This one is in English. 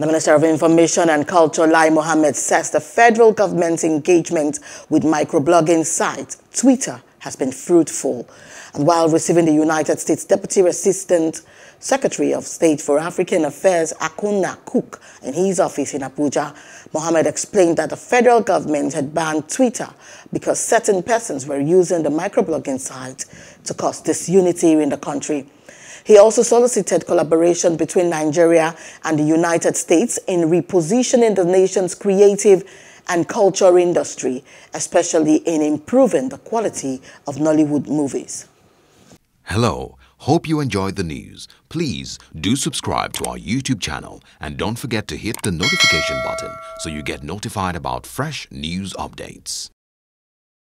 The Minister of Information and Culture, Lai Mohammed, says the federal government's engagement with microblogging site Twitter has been fruitful. And while receiving the United States Deputy Assistant Secretary of State for African Affairs, Akunna Cook, in his office in Abuja, Mohammed explained that the federal government had banned Twitter because certain persons were using the microblogging site to cause disunity in the country. He also solicited collaboration between Nigeria and the United States in repositioning the nation's creative and culture industry, especially in improving the quality of Nollywood movies. Hello. Hope you enjoyed the news. Please do subscribe to our YouTube channel and don't forget to hit the notification button so you get notified about fresh news updates.